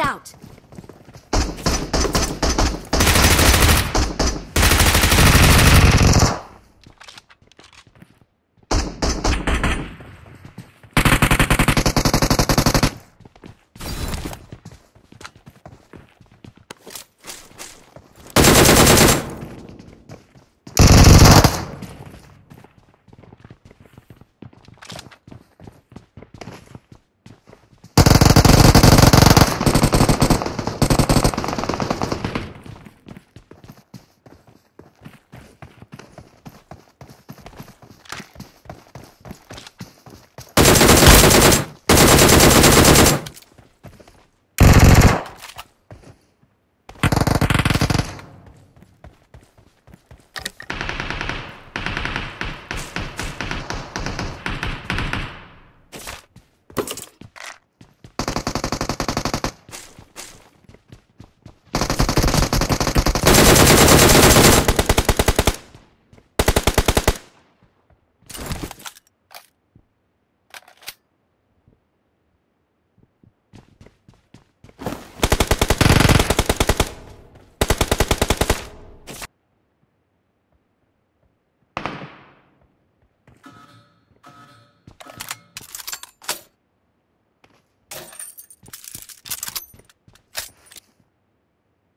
out!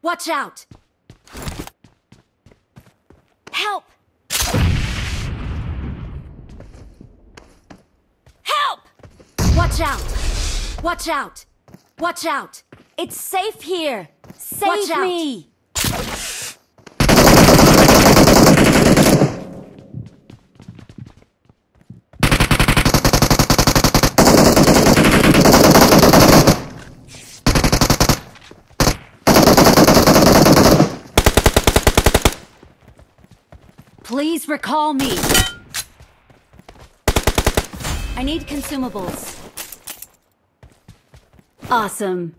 Watch out! Help! Help! Watch out! Watch out! Watch out! It's safe here! Save Watch out. Please recall me. I need consumables. Awesome.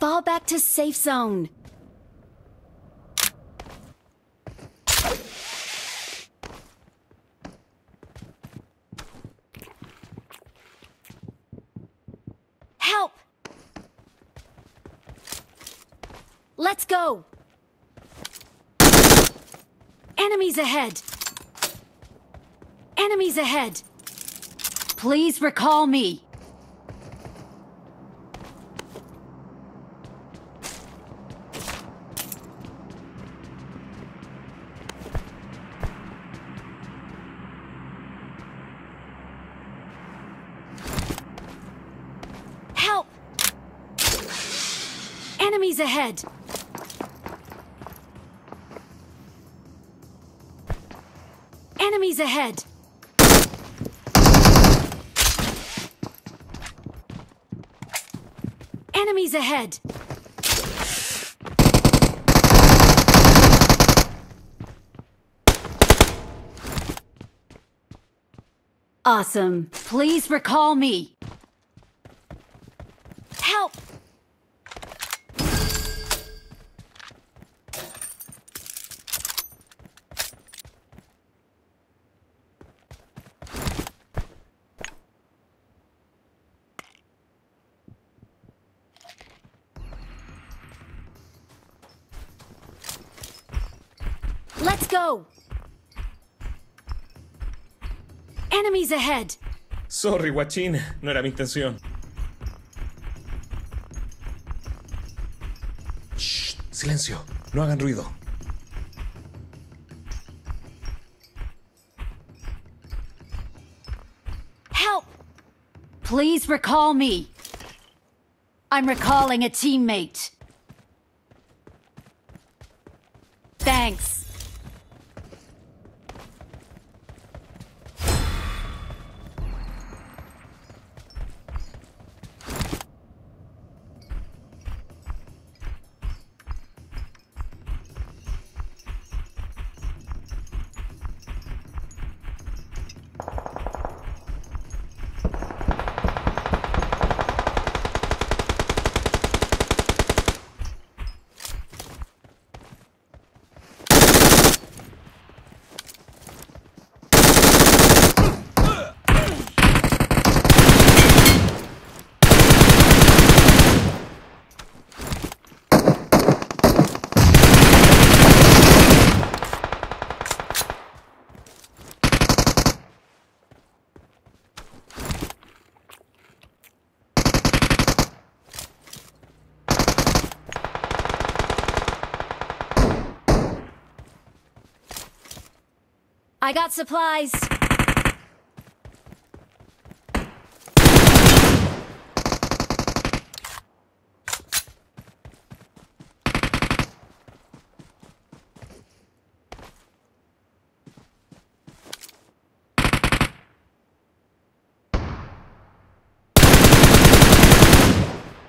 Fall back to safe zone. Help! Let's go! Enemies ahead! Enemies ahead! Please recall me. Enemies ahead! Enemies ahead! Enemies ahead! Awesome. Please recall me. Help! Let's go! Enemies ahead! Sorry, guachín. No era mi intención. Shh, silencio. No hagan ruido. Help! Please recall me. I'm recalling a teammate. Thanks. I got supplies.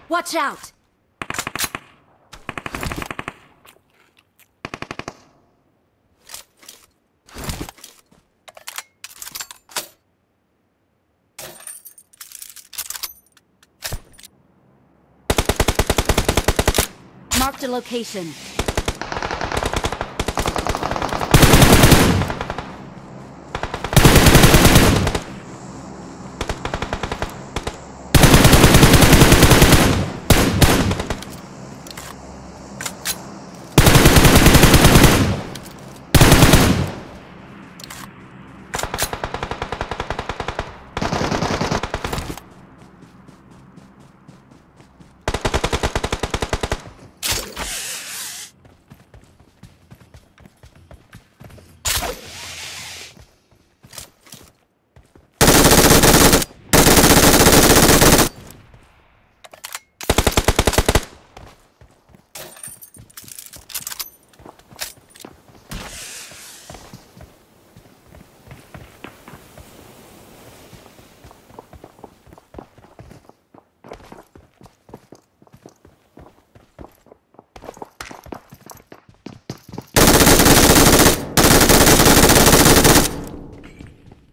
Watch out! Marked a location.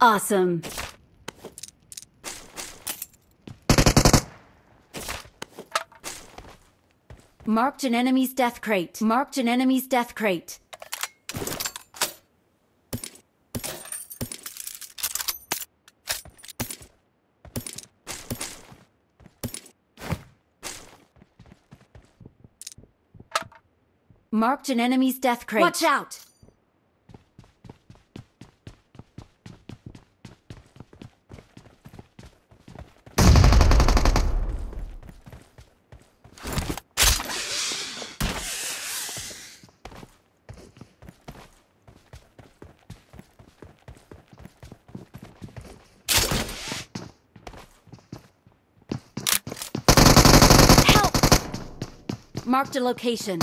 Awesome. Marked an enemy's death crate. Marked an enemy's death crate. Marked an enemy's death crate. Watch out! Help! Marked a location.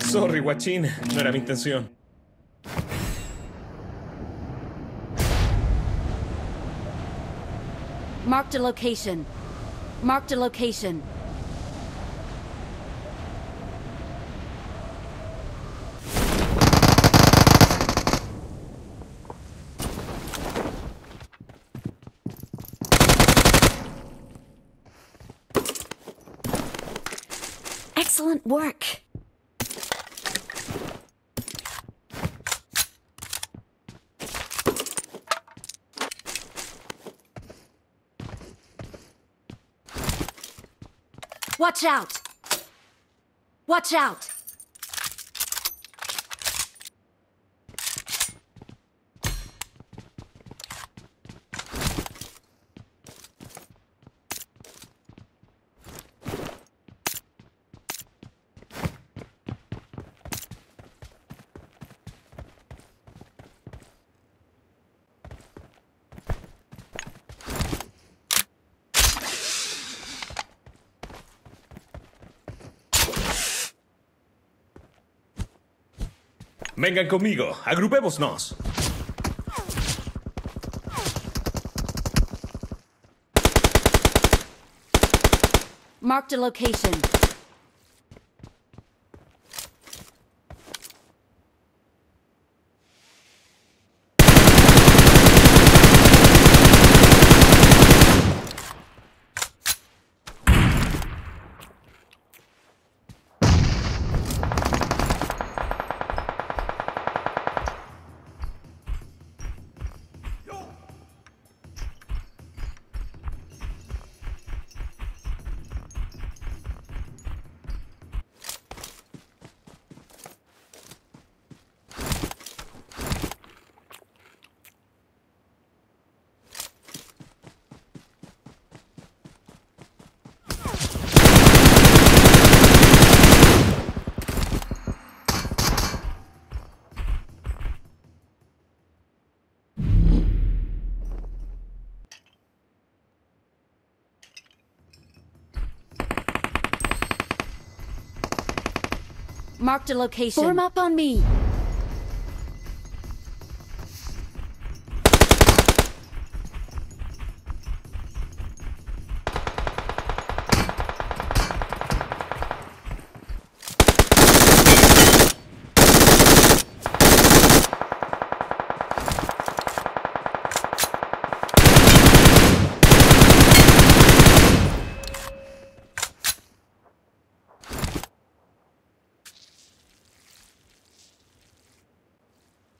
Sorry, guachín. No era mi intención. Marked a location. Marked a location. Excellent work. Watch out! Watch out! Vengan conmigo, agrupémonos. Marked a location. Marked a location. Form up on me.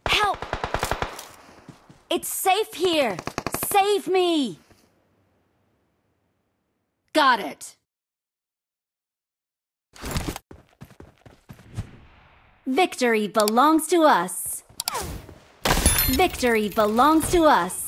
Help! It's safe here. Save me. Got it. Victory belongs to us. Victory belongs to us.